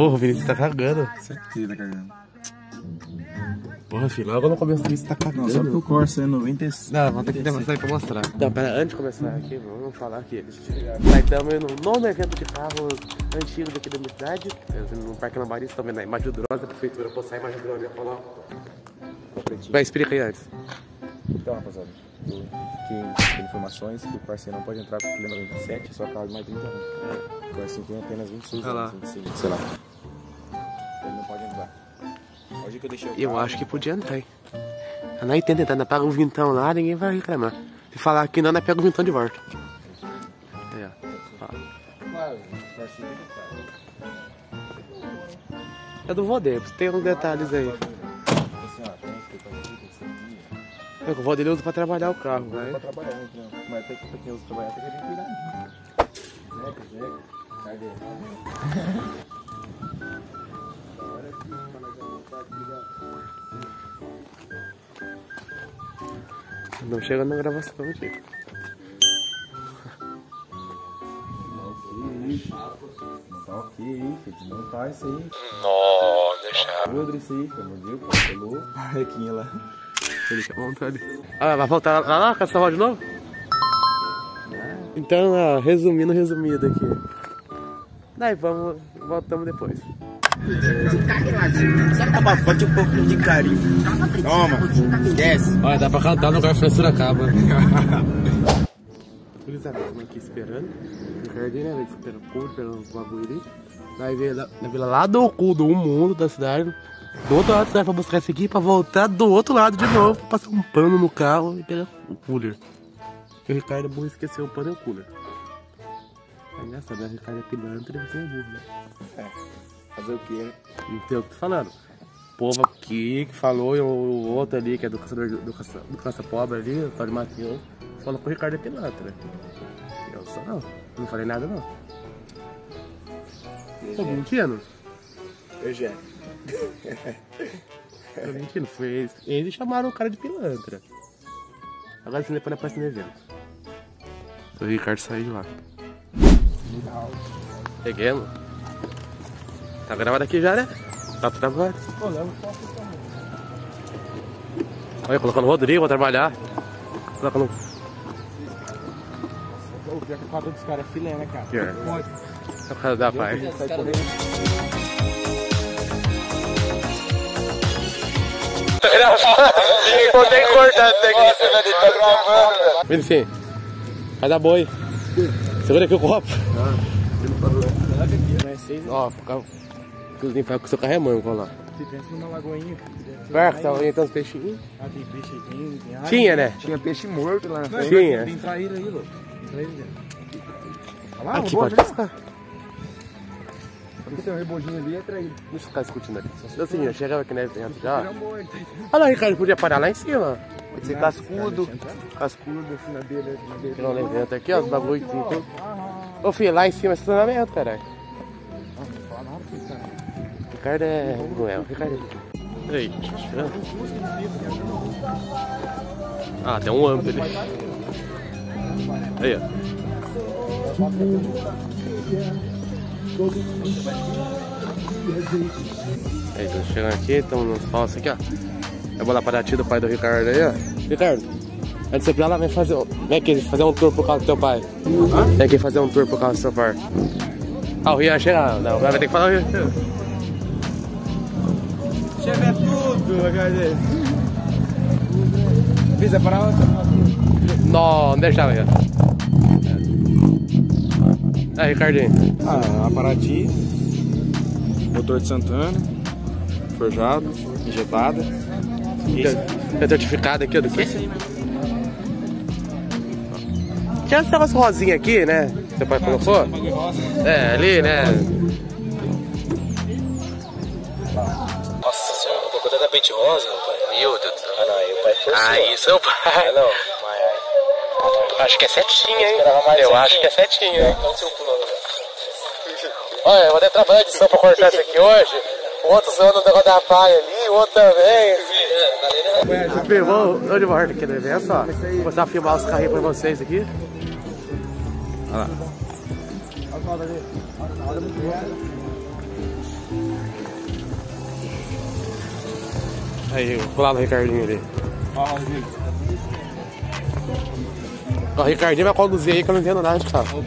Porra, o Vinícius tá cagando. Certeza, tá cagando. Porra, filho, logo no começo do vídeo tá cagando. Não, só porque o Corsa é 96. Não, vou ter que demonstrar aqui pra mostrar. Não, pera, antes de começar aqui, vamos falar aqui. Nós estamos no nono evento de carros antigos daqui da minha cidade. No Parque Lambari, vocês estão vendo aí, Majudrosa, a prefeitura, pô, sai Majudrosa, ia falar. Vai, explica aí antes. Então, rapaziada, eu fiquei tem informações que o parceiro não pode entrar com o clima 97, só carro de mais 30 anos. O parceiro tem apenas 26 Olha lá. anos, 25, sei lá. Ele não pode entrar. Hoje que eu deixei o Eu carro, acho que podia entrar, hein? Eu não entendo, ainda paga o vintão lá, ninguém vai reclamar. Se falar que não, nós pega o vintão de volta. É, ó. É do Vodeiro, tem uns detalhes aí. Aqui. O Vodeiro usa pra trabalhar o carro, Pra vai. trabalhar, né? então. Mas tem que pra quem usa trabalhar, tem que vir cuidar. Zeca, Zeca, cadê? Não chega na gravação, tio. Não tá ok, hein? Tem que desmontar isso aí. Não, deixa. Podre isso aí, pelo amor de Deus. Pelou. Barrequinha lá. Ele fica à vontade. Ah, vai voltar lá na casa de novo? Então, ó, resumindo, resumido aqui. Daí vamos, voltamos depois. Forte um pouquinho de carinho. Toma, esquece. Olha, dá pra cantar no lugar a censura acaba. Polícia estamos aqui esperando. O Ricardinho, né? Esperando o cu, esperando bagulho ali. Veio lá- na vila lá do cu do mundo da cidade. Do outro lado da cidade pra buscar esse aqui, pra voltar do outro lado de novo, pra passar um pano no carro e pegar o cooler. Porque o Ricardo é burro e esqueceu o pano e o cooler. É engraçado, né? O Ricardo é pilantra e você é burro, né? Fazer o quê, né? Não sei o que tô falando. O povo aqui que falou e o outro ali, que é do caçador do caça, do caça pobre ali, o Tony Matheus, falou que o Ricardo é pilantra. Eu sou não. Não falei nada não. Tô mentindo? Eu já. Tô mentindo. Foi eles. Eles chamaram o cara de pilantra. Agora esse telefone aparece no evento. O Ricardo saiu de lá. Peguemos. Tá gravado aqui já, né? Tá gravado. Pô, leva o copo também. Olha, colocando o Rodrigo pra trabalhar. Colocando. O pior que o quadro dos caras é filé, né, cara? Pior. Pode. É o cara da paz. Sai correndo. Vou ter que cortar isso aqui. Vinicius, vai dar boi. Segura aqui o copo. Não é seis, né? Ó, fica. Inclusive, fala que o seu carro é manco, olha lá. Se pensa numa lagoinha. Perto, tá orientando os peixinhos. Ah, tem peixe aí, tem, tem. Tinha, né? Tinha peixe morto lá na frente. Tinha. Tem traíra aí, louco. Olha lá, Aqui, pode pescar. Porque tem um rebojinho ali atrás. Deixa eu ficar discutindo ali. Então, assim, eu chegava aqui dentro já. É? Olha lá, Ricardo, podia parar lá em cima. Pode ser cascudo. Cascudo. Assim, na beira, na beira. Não levanta aqui, ó, os bagulho que tem. tudo. Ah, Ô filho, lá em cima é estacionamento, caralho. ah. Ricardo é. Não é, o Ricardo é. Ei, Ah, tem um amp ali. Aí, ó. Aí, tô chegando aqui, estamos nos falsos aqui, ó. Eu vou lá para a tia do pai do Ricardo aí, ó. Ricardo, antes de você ir pra lá, vem fazer, vem aqui fazer um tour por causa do teu pai. Vem aqui fazer um tour por causa do seu pai. Ah, o Rian chega. Não, vai ter que falar o Rian. Chega tudo, cadê? Visa para outra. Não, não deixa Rian. Aí, Ricardinho. Ah, Aparati, motor de Santana, forjado, injetada. Tem certificado aqui, ó, do quê? Tinha esse negócio rosinha aqui, né? Seu pai colocou? É, ali, né? Nossa senhora, colocou tanta pente rosa, pai. Meu Deus do céu. Ah, não, aí o pai foi Ah, isso é o pai. Ah, não, Acho que é setinha, hein? Eu setinha. acho que é setinha, hein? Então seu né? Olha, eu vou ter trabalho de edição pra cortar isso aqui hoje. O outro zoando o negócio da praia ali, o outro também. Filmou eu de volta aqui no evento, ó. Vou começar a filmar os carrinhos pra vocês aqui. Olha lá. Aí, vou lá no Ricardinho ali. Ó, Rodrigo. O Ricardinho vai conduzir aí que eu não entendo nada de carro.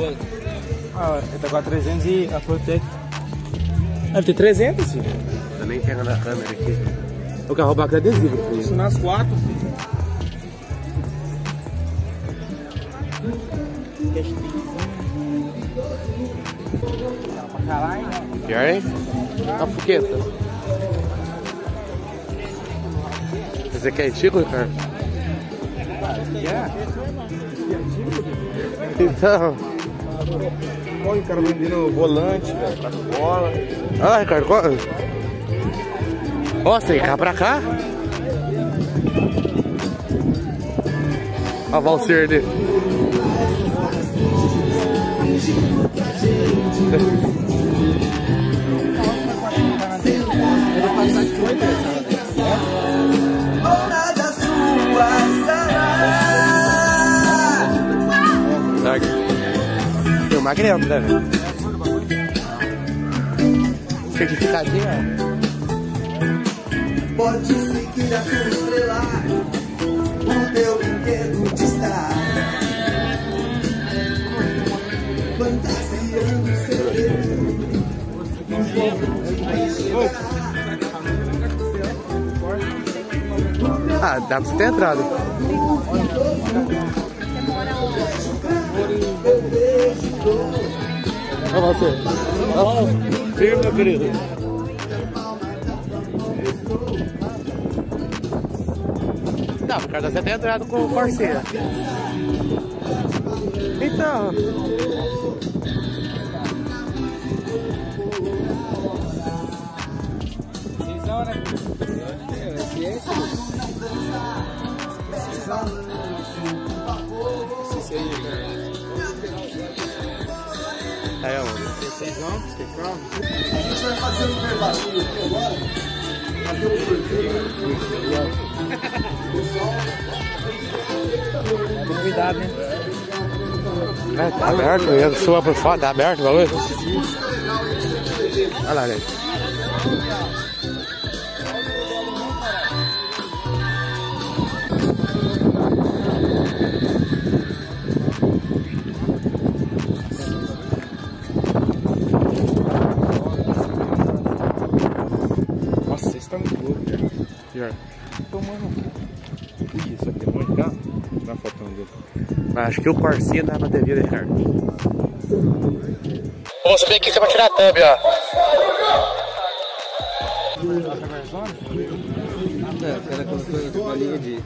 Ah, ele tá com a 300 e a Fortec. Deve ter 300, sim. Eu nem pego na câmera aqui. Eu quero roubar aquele adesivo. filho. Isso nas quatro. Pior, hein? A fuqueta. Esse aqui é antigo, Ricardo? Então. Olha o cara vendendo volante, velho, pra bola. Olha lá, Ricardo. qual- Ó, você cá pra cá? Ó, o Valser ali. Sabe? Dentro, né? Certificadinho, ó. Pode seguir a tua estrela, o teu brinquedo te está. Fantasiando seu Ah, dá pra você ter entrado. Olha você. Firme, meu querido. Dá, por causa de você ter entrado com o Corsair. Então. Amor. A gente vai fazer um intervalinho aqui agora. Fazer um sorteio. Cuidado, né? É, tá aberto, eu sou por fora, tá aberto o bagulho? Olha lá, gente. Cara. Pior. Tomando. Ih, isso aqui é muito carro. Tirar uma fotão dele. Mas acho que o Corsinha dá pra ter vida, Ricardo. Vou subir aqui, você vai tirar a thumb, ó. É, o cara colocou a linha de.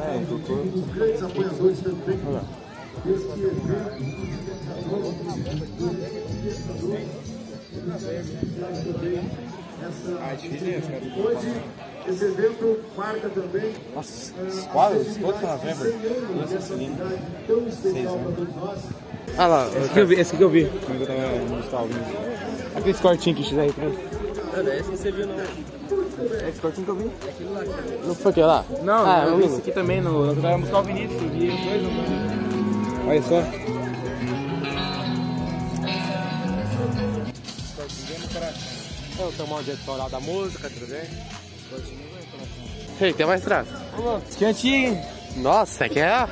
É. Ah, é difícil. Hoje, esse evento marca também Nossa, os quadros todos na novembro. 100 anos dessa cidade tão especial para todos nós. Olha lá, Esse que eu vi, esse que eu vi. Quando eu tava no estalo. Aqueles que te daí pra esse você viu não. Esse cortinho que eu vi. Não foi aquele lá? Não, ah, eu vi esse aqui também, no, eu tava no- Olha só. Tenho um jeito de da música, tudo bem? Ei, tem mais é antigo, hein? Nossa, é que é?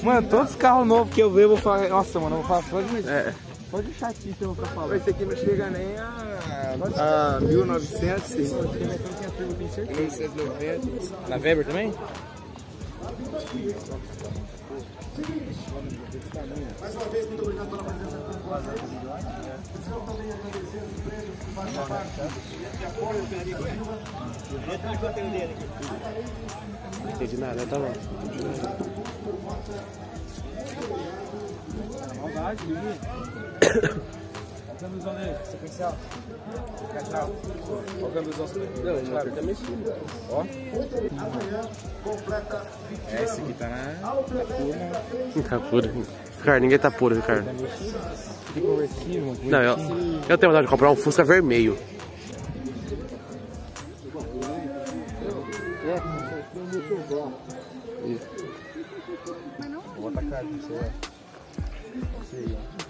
Mano, todos os carros novos que eu ver, eu vou falar. Nossa, mano, eu vou falar. Pode, É. pode deixar aqui se eu vou falar. Esse aqui não chega nem a. a 1900. 1990. Na Weber também? Mais uma vez, muito obrigado pela presença Quero também agradecer as empresas que fazem parte e apoiam o Perigo. Não entendi nada, tá bom. Maldade, o camisão dele, sequencial. Cachau. Olha o camisão dele. Não, cara, tá mexido. Ó. Amanhã, completa É, esse aqui tá na. Tá Tá puro. Ricardo, ninguém tá puro, Ricardo. Não, eu, eu tenho vontade de comprar um Fusca vermelho.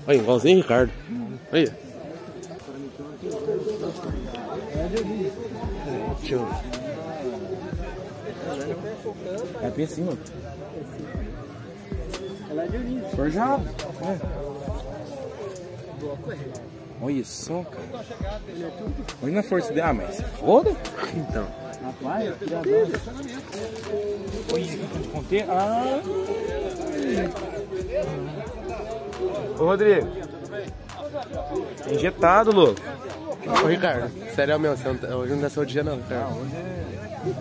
Olha, igualzinho Ricardo. Olha. É bem assim, mano. Forjado. É. Olha só, cara. Olha na força dele. Ah, mas foda. Então. Olha eu te contei. Ah. Ô, Rodrigo. Injetado, louco. Ô, Ricardo, sério mesmo, você não, tá- hoje não nasceu o dia não, Ricardo.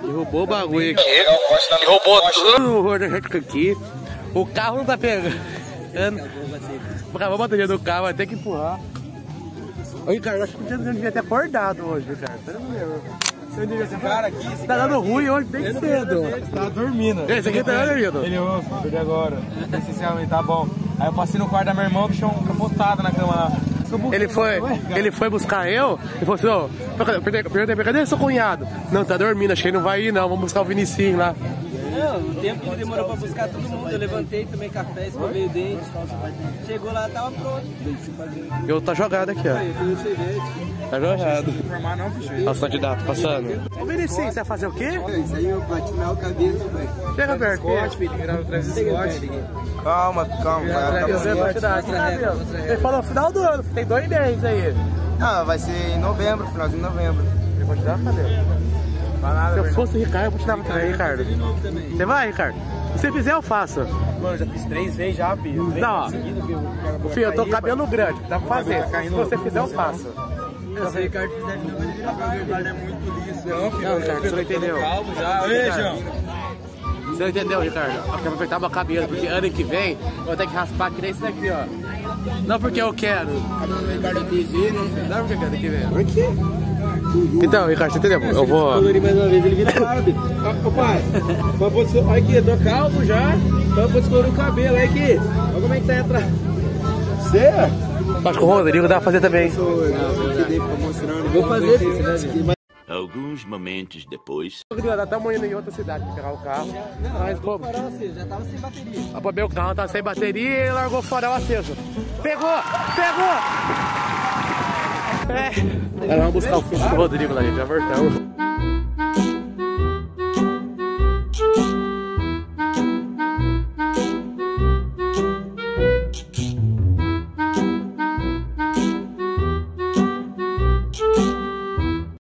Derrubou o bagulho aqui. Derrubou tudo o rodoviário aqui. O carro não tá pegando. Acabou a bateria do carro, vai ter que empurrar. Ô, Ricardo, acho que o dia devia ter acordado hoje, Ricardo. Sério mesmo. Você devia ser cara aqui. Tá dando ruim hoje bem cedo. Tá dormindo. Esse aqui tá dormindo. Ele, ô, acordei agora. Essencialmente, tá bom. Aí eu passei no quarto da minha irmã, o bichão capotado na cama lá. Ele foi, ele foi buscar eu e falou assim, ô, perguntei, cadê seu cunhado? Não, tá dormindo, acho que ele não vai ir não, vamos buscar o Vinicinho lá. Não, o tempo que demorou pra buscar todo mundo, eu levantei, tomei café, escovei o dente. Chegou lá, tava pronto. Eu tá jogado aqui, ó. Eu o chevette. Tá bicho. Olha o candidato passando. Ô Vinicinho, você vai fazer o quê? Isso aí eu patinar o cabelo, velho. Chega perto. Calma, calma. Vai Eu sei, vai te dar aqui na cabelo. Ele falou final do ano, tem dois meses aí. Ah, vai ser em novembro, finalzinho de novembro. Eu vou te dar cabelo. Se eu fosse o Ricardo, eu vou te dar também, Ricardo. Você vai, Ricardo? Se você fizer, eu faço. Mano, já fiz três vezes já, filho. Não, ó. Filho, eu tô com cabelo grande, dá pra fazer. Se você fizer, eu faço. Se o Ricardo fizer de novo, ele vira barba. Ele é muito liso. Não, filho. Não, Ricardo, você não entendeu. Calma já. Ei, João. Você não entendeu, Ricardo? Eu quero aproveitar meu cabelo, porque ano que vem eu vou ter que raspar que nem esse daqui, ó. Não porque eu quero. Ricardo é né? Não porque eu quero, tem que ver. Por quê? Então, Ricardo, você entendeu? Eu vou. Colorir mais uma vez, ele vira barba. Ô pai, olha aqui, eu tô calmo já. Pra você descolorir o cabelo, olha aqui. Olha como é que tá atrás. Você? Acho que o Rodrigo dá pra fazer também. Vou fazer, filho, você vai ver. Alguns momentos depois. Rodrigo, nós estamos indo em outra cidade pra pegar o carro. Mas, pô, Farol aceso, já tava sem bateria. pra pôr meu carro tá sem bateria e ele largou o farol aceso. Pegou! Pegou! É. Vamos buscar o filho do Rodrigo lá, gente. Já voltamos.